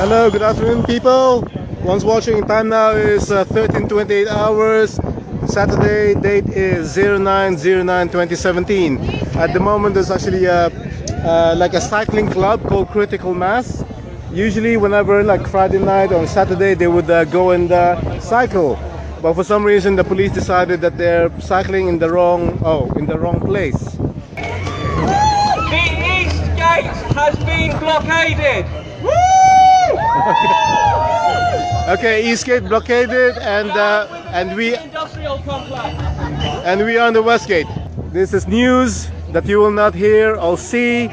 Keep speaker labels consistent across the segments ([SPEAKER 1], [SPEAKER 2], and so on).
[SPEAKER 1] Hello, good afternoon, people. Once watching, time now is uh, 13:28 hours. Saturday date is 09092017. At the moment, there's actually a, uh, like a cycling club called Critical Mass. Usually, whenever like Friday night or Saturday, they would uh, go and uh, cycle. But for some reason, the police decided that they're cycling in the wrong oh in the wrong place.
[SPEAKER 2] The east gate has been blockaded.
[SPEAKER 1] Okay, Eastgate blockaded, and uh, and we
[SPEAKER 2] Industrial complex.
[SPEAKER 1] and we are on the West Gate. This is news that you will not hear or see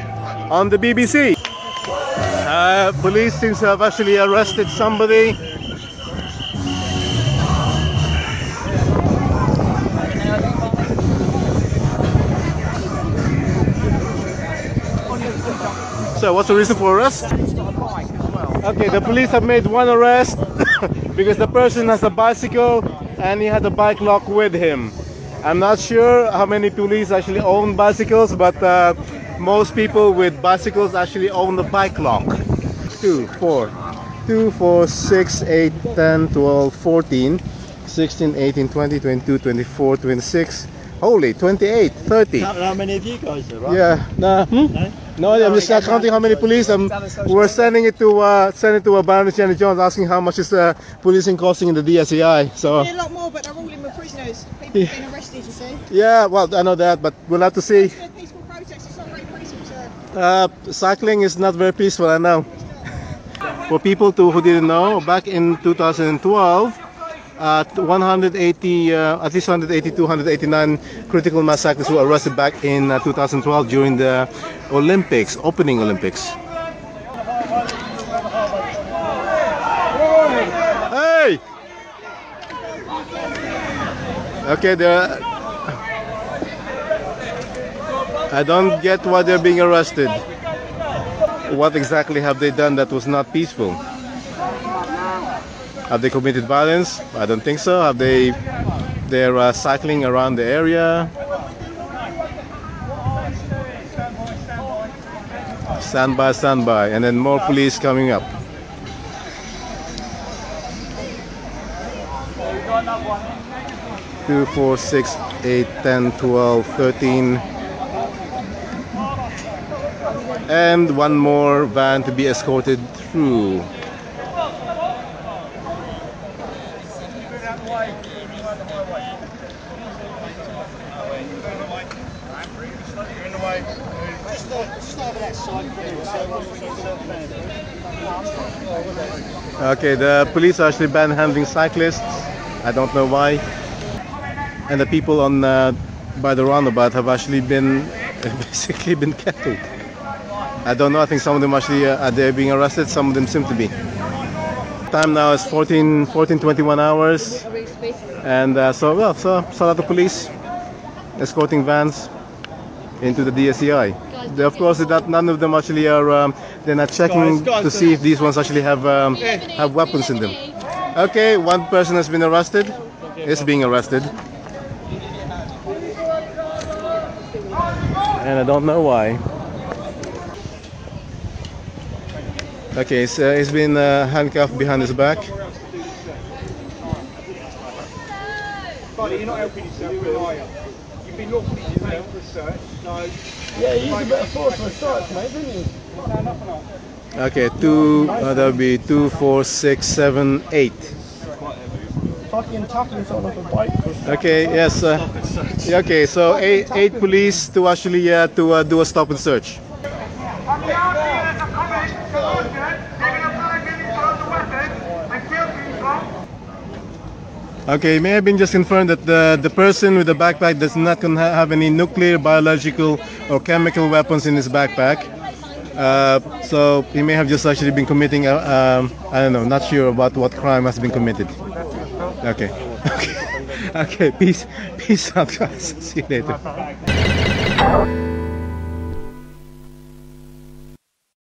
[SPEAKER 1] on the BBC. Uh, police seems to have actually arrested somebody. So, what's the reason for arrest? Okay, the police have made one arrest because the person has a bicycle and he had a bike lock with him. I'm not sure how many police actually own bicycles, but uh, most people with bicycles actually own the bike lock. 2, 4, 2, 4, 6, 8, 10, 12, 14, 16, 18, 20, 22, 24, 26. Holy, 28, 30.
[SPEAKER 3] How, how many of you guys are, right?
[SPEAKER 1] Yeah, nah, hmm?
[SPEAKER 3] No?
[SPEAKER 1] No, I'm just not counting how many police. Um, we're sending it to uh, sending it to Baroness Jenny Jones, asking how much is uh, policing costing in the DSEI. So
[SPEAKER 4] a lot more, but they're all in the prisoners. People have been arrested, you see.
[SPEAKER 1] yeah, well, I know that, but we'll have to see.
[SPEAKER 4] It's a peaceful protest. It's not very peaceful, sir.
[SPEAKER 1] Uh, cycling is not very peaceful, I know. For people to, who didn't know, back in 2012, uh, 180, uh, at least 180, 289 critical mass cyclists were arrested back in uh, 2012 during the Olympics, opening Olympics. Hey! Okay, there. I don't get why they're being arrested. What exactly have they done that was not peaceful? Have they committed violence? I don't think so. Have they? They're uh, cycling around the area. Stand by, stand by, and then more police coming up. Two, four, six, eight, ten, twelve, thirteen, and one more van to be escorted through. Okay, the police are actually handling cyclists. I don't know why. And the people on uh, by the roundabout have actually been basically been kettled. I don't know. I think some of them actually uh, are they being arrested. Some of them seem to be. Time now is 14, 14 21 hours, and uh, so well, so lot of police escorting vans into the DSEI. They, of course, that none of them actually are. Um, they're not checking to see if these ones actually have um, have weapons in them. Okay, one person has been arrested. Is being arrested. And I don't know why. Okay, so he's been uh, handcuffed behind his back.
[SPEAKER 5] Buddy, you're not helping yourself, really, are you? You've been lawfully detained for a search, so...
[SPEAKER 3] Yeah, you used a bit of force for a search, mate, didn't you?
[SPEAKER 5] No, nothing else.
[SPEAKER 1] Okay, two. Uh, that would be two, four, six, seven, eight.
[SPEAKER 3] Fucking tackling someone off a bike for a search.
[SPEAKER 1] Okay, yes. Uh, okay, so eight, eight police to actually uh, to uh, do a stop and search. Okay, may have been just confirmed that the, the person with the backpack does not have any nuclear, biological, or chemical weapons in his backpack. Uh, so he may have just actually been committing, a, um, I don't know, not sure about what crime has been committed. Okay. Okay. Okay. Peace. Peace out, guys. See you later.